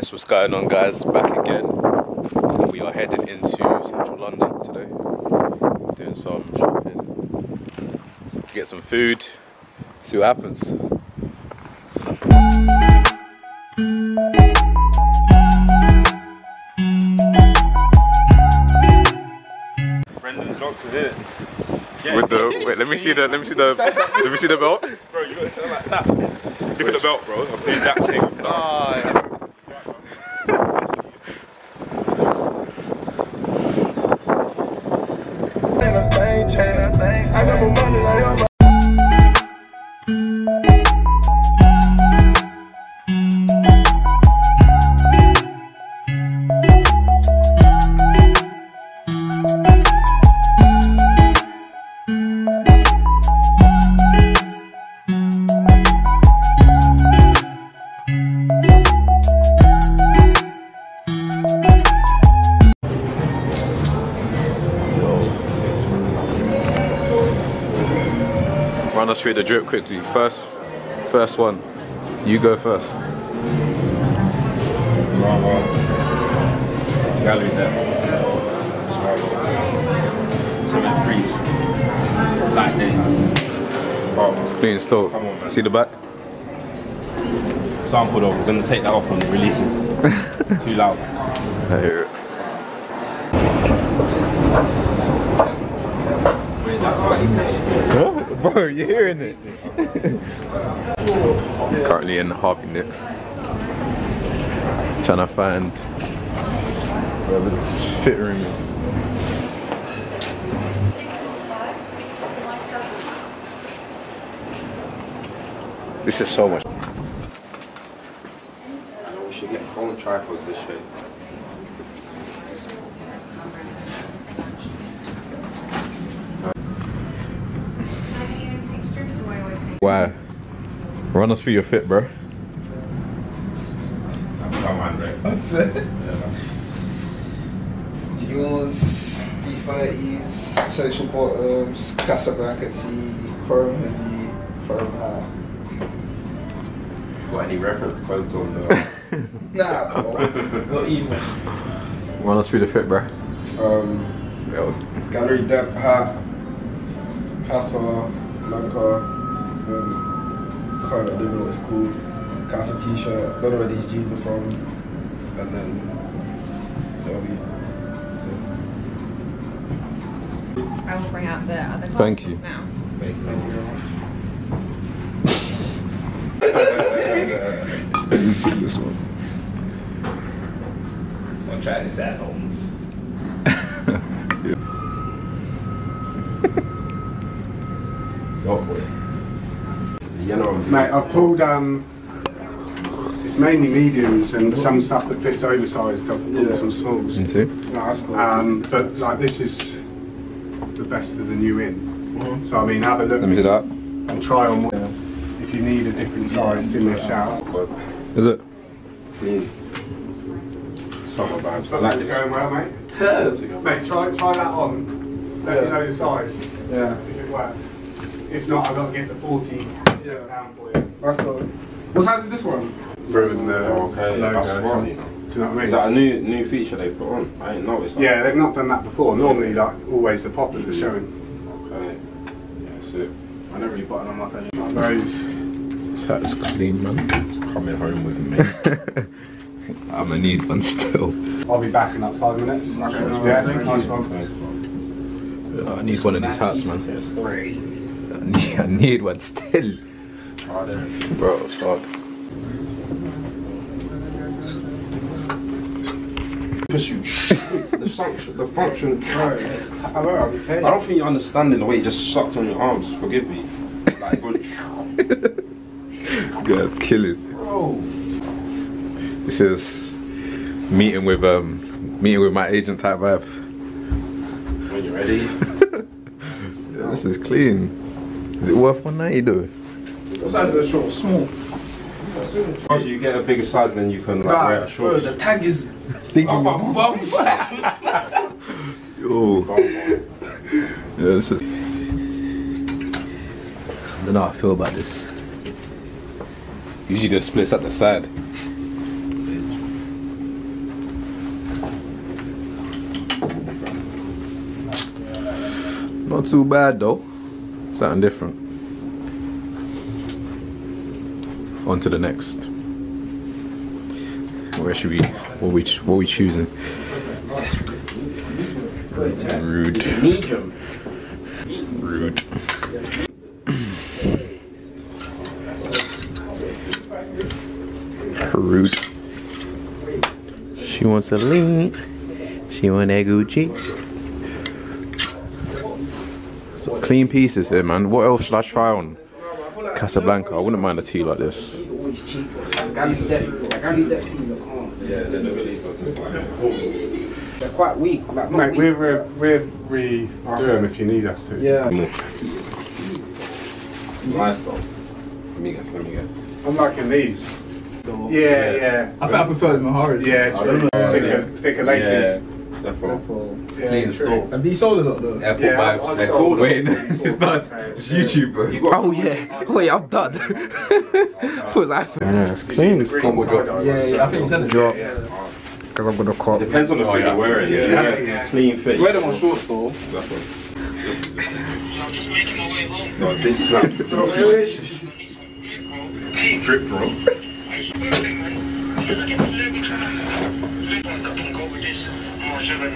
Yes, what's going on, guys? Back again. We are heading into central London today. Doing some shopping. Get some food. See what happens. Brendan dropped it. With the wait, let me see the let me see the let me see the belt. Bro, you got to like that. Look at the belt, bro. I'm doing that thing. Run through the drip quickly. First, first one. You go first. Suavo. Gallery there. Suavo. Seven threes. Lightning. Bro, Clean still. Come on, man. See the back? sample though. We're gonna take that off when it releases. Too loud. I hear it. Wait, that's why. You're hearing it. Currently in Harvey Nicks. Trying to find wherever this fit room is. This is so much. I know we should get phone tripods this shit. Wow. Run us through your fit, bro. Come on, bro. That's it. Dior's, B30s, social bottoms, Casablanca tee, chrome hoodie, chrome hat. Got any reference quotes on the? Nah, bro. Not even. Run us through the fit, bro. Um, Gallery Dept hat, Casa, Blanca, um, can't I don't know what it's called. Casa t-shirt, don't know where these jeans are from. And then, that'll be. So. I will bring out the other Thank you. now. Thank you very much. let me see this one. I'm trying this at home. Oh boy. The yellow and blue. Mate, I've pulled um, it's mainly mediums and some stuff that fits oversized. I've pulled Yeah. some smalls. Into? No, that's cool. Um, but like this is the best of the new in. So I mean, have a look Let me see that. and try on. One. If you need a different size, give me a shout. Is it? Clean. Summer vibes. I But like that's this. going well, mate. Mate, try try that on. Let me Yeah. know the size yeah, if it works. If not, I've got to get the 40 Yeah. down for you. that's cool. What size is this one? Ruin the uh, Okay, logo. that's so- smart, you know. Do you know what I mean? Is that a new new feature they put on? I ain't noticed. that. Yeah, they've not done that before. Normally, like always, the poppers are mm-hmm. showing. Okay. Yeah, that's it. I never really button them up anymore. Like those. This hat's clean, man. Coming home with me. I'm gonna need one still. I'll be back in like five minutes. Okay, yeah, no, nice thank one. I need one of these hats, man. I need, I need one still. Bro, it's hard. Pursuit. the function. The function. I know, I'll be saying. I don't think you're understanding the way it just sucked on your arms. Forgive me. Like it goes. Guys, killing. Bro. This is meeting with um meeting with my agent type vibe. when you're ready. Yeah, this is clean. Is it worth Varför though? då? Size of the shorts, small. You get a bigger size and then you can like nah, wear a short. Bro, oh, the tag is up my bum. Yo. yeah, this is... I don't know how I feel about this. Usually the splits at the side. Not too bad though. Something different. On to the next. Where should we? What we? What we choosing? Rude. Medium. Rude. Rude. She wants a link. She want that Gucci. Some clean pieces here, man. What else should I try on? Casablanca. I wouldn't mind a tea like this. always cheap. I gotta leave that. I gotta leave that food at home. Yeah, they're the cheapest. They're quite weak. Like, Mate, weak. we're, we're, we redo them if you need us to. Yeah. Nice though. Let me guess, let me guess. I'm liking these. Yeah, yeah. I think I prefer them hard. Yeah, true. Oh, thicker, thicker laces. Definitely. Yeah, Clean store. Have these sold a lot though? Airport Yeah, vibes. I've They're sold cool. them. Wait, it's not. it's YouTube, bro. You got Oh yeah. Wait, I'm done. what was I? Yeah, it's clean. It's double. Yeah, yeah, I think it's in Drop. Yeah. Because I'm gonna cop. Depends on the oh, fit you're wearing. Yeah. Yeah, yeah. Clean fit. Wear them on short store. That's I'm just making my way home. No, this snap. Drip, bro. I swear to man. I'm gonna get the level to Look, I don't go with this. More seven,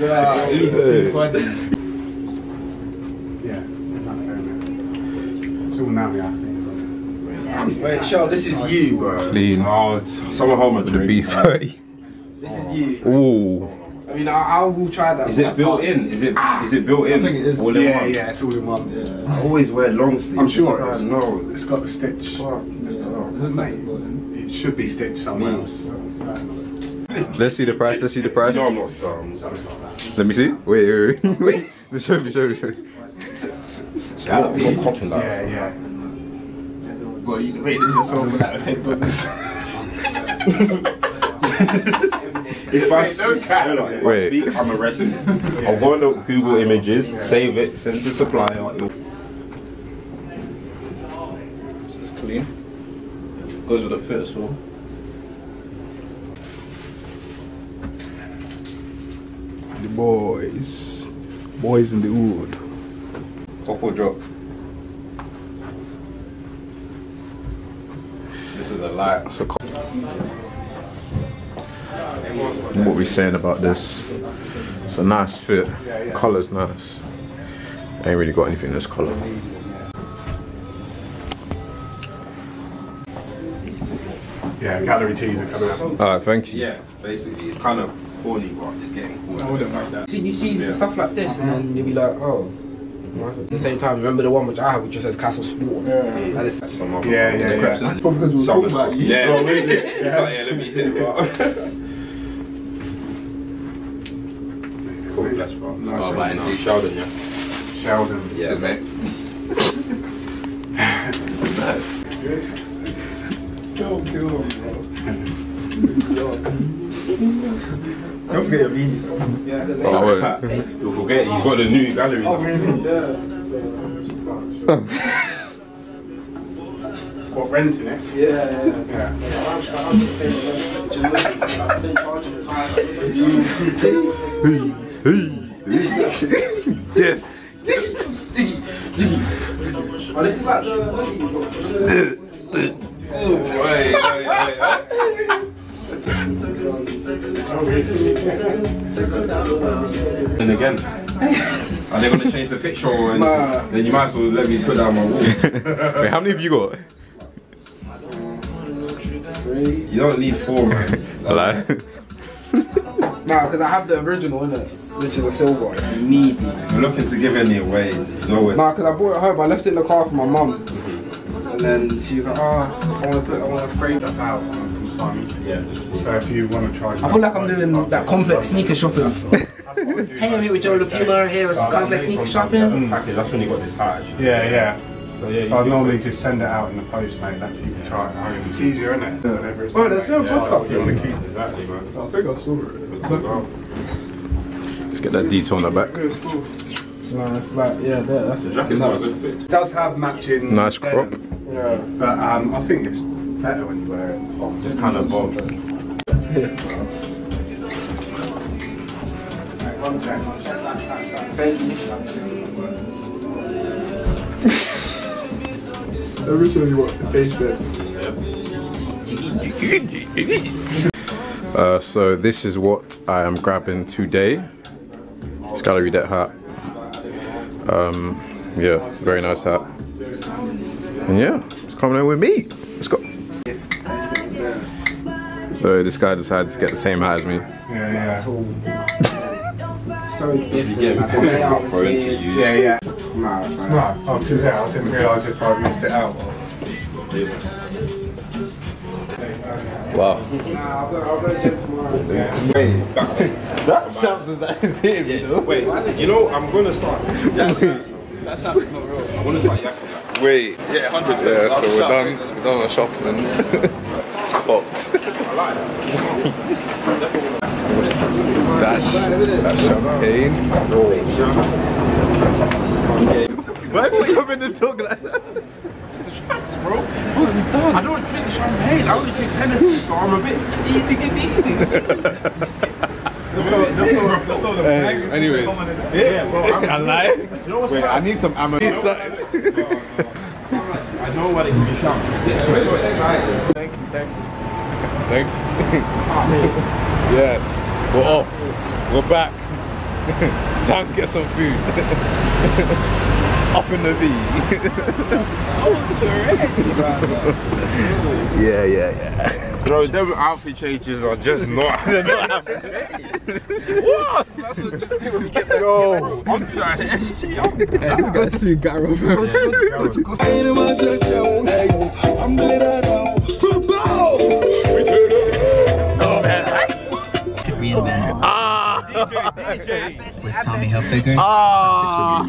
Yeah, easy. Quite Yeah. It's all now, yeah, I think. Wait, Shell, this is you, bro. Clean. Oh, it's someone hold my The drink. B30. This is you. Ooh. I mean, I, I will try that. Is it built hard. in? Is it is it built in? I think it is. All in Yeah, one? yeah, it's all in one. I always wear long sleeves. I'm sure it is. No, It's got the stitch. It should be stitched somewhere else. Let's see the price. Let's see the price. No, I'm not. Um, Let me see. Wait, wait, wait. wait. Show me, show me, show me. I'm not, I'm not copying that. Yeah, yeah. Well, you can rate this yourself for that ten dollars. If I Wait, don't speak, cap. no, no, if Wait. I speak, I'm arrested. I'll go on the Google Images, save it, send to supplier. it'll- It's clean. Goes with the fit as well. The boys. Boys in the wood. Couple drop. This is a lie. So, What we saying about this? It's a nice fit. Color's nice. Ain't really got anything in this color. Yeah, gallery tees are coming up. Alright, thank you. Yeah, basically, it's kind of corny, but it's getting cool. see, you see stuff like this, and then you'll be like, oh. At the same time, remember the one which I have, which just says Casa Sport. And it's, That's some other Yeah, yeah, yeah. Probably because we were talking about you. Yeah, really? It's like, yeah, let me hit it, bro. Cool, bless, bro. Nice Oh, one. but NC Sheldon, yeah. Sheldon. Yeah, mate. Kill, kill him, bro. don't forget your video. Yeah, there's Oh, wait. You'll forget, he's got the new gallery oh, now. What, renting it? Yeah, yeah. Yeah. Yes. Oh, this is like the. Wait, wait, wait. And again, are they gonna change the picture or Nah. then you might as well let me put down my wall. Wait, how many have you got? Three. You don't need four, man. Hello. Nah, because I have the original in it, which is a silver. It's meaty. You're looking to give any away. No way. Nah, because I bought it home. I left it in the car for my mum. And then she was like, oh, I want to put, I want to frame it. Stuff out on consignment. Yeah, just. So if you want to try I feel like I'm doing that complex sneaker shopping. Hey, I'm here with Joe LaPuma. Here is complex sneaker shopping. Mm. Package. That's when you got this hat. Yeah, yeah. So yeah, So I you normally just send it out in the post, mate. That you can try it at home. It's easier, isn't it? Whenever it's Oh, there's no yeah, good stuff You want here. to keep Exactly, man. I think I saw it. Good to go. Let's get that detail on the back. No, it's like, yeah, that, that's The jacket's got a good fit. It does have matching. Nice crop. denim, Yeah. But um, I think it's better when you wear it. Just kind of bold. Thank you. Originally, what the base is. Uh, so this is what I am grabbing today. It's Gallery Dept hat. Um, yeah, very nice hat. And yeah, it's coming in with me. Let's go. So this guy decided to get the same hat as me. Yeah, yeah. So different. get like, content layout for it to fit. Yeah, yeah. Nah, it's fine. No, oh, too late. I didn't realise if I missed it out. Wow. Nah, I'll go, I'll go again tomorrow. That sounds as that is him, you know? Wait, you know, I'm gonna start. That's not real. I'm gonna start yakking that. Wait. Yeah, 100 Yeah, so we're done. We're done our shopping. Cocked. Dash. That's champagne. Why is he coming to talk like that? I don't drink champagne, I only drink Hennessy, so I'm a bit easy, Hey, anyways. Yeah, bro, I'm, I lie. you know what's Wait, I need some ammo. I know why they give me shots. Get so, so excited. Thank you, thank you. Thank you. yes, we're off. We're back. Time to get some food. Up in the V. yeah, yeah, yeah. Bro, them outfit changes are just not. They're not happening. What? Just do when we get there. Yo. I'm trying to SG up. Go to the ah. Garrow. with Tommy Hilfiger. Ah.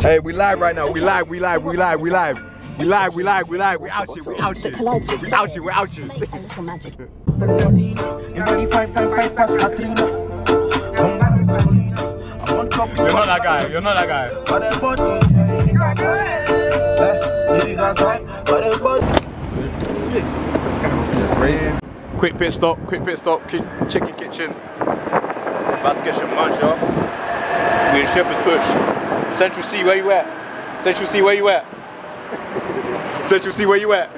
Hey, we live right now. We live, we live, we live, we live. We live, we live, we live. We out here, we out here. We out here, we out here. A little magic. You're not that guy. You're not that guy. Quick pit stop, quick pit stop, chicken kitchen. About to get some lunch, y'all. We in Shepherd's Bush. Central Cee, where you at? Central Cee, where you at? Central Cee, where you at?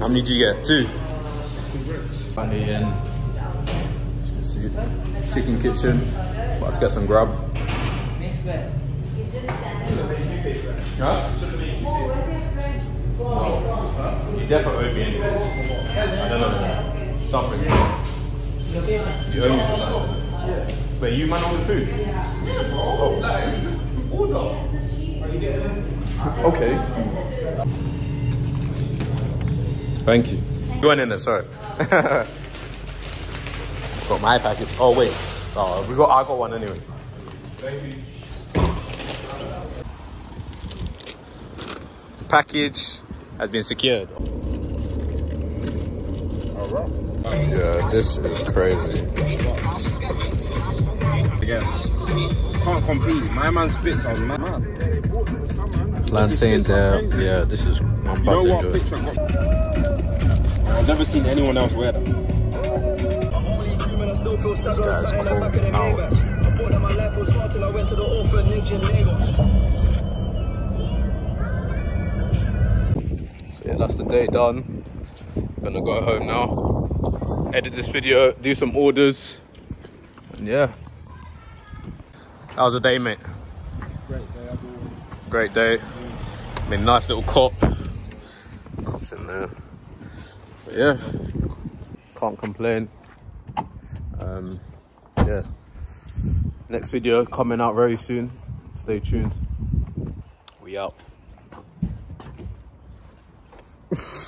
How many did you get? Two. Finally in. As you chicken kitchen. Let's get some grub. Huh? You definitely owe me anyways. I don't know. Something. You owe me. Wait, you man ordered food? Okay. Thank you. You went in there, sorry. got my package. Oh wait. Oh, we got. I got one anyway. Package has been secured. Yeah, this is crazy. Again. Can't compete. My man spits on my man. Plantain there. Yeah, this is I'm You know about to what enjoy. picture I got? I've never seen anyone else wear that. This guy's cold out. So yeah, that's the day done. Gonna go home now edit this video, do some orders. Yeah. How was the day, mate? Great day. Great day. I mean, nice little cop. Cops in there. But yeah, can't complain. Um, yeah. Next video coming out very soon. Stay tuned. We out.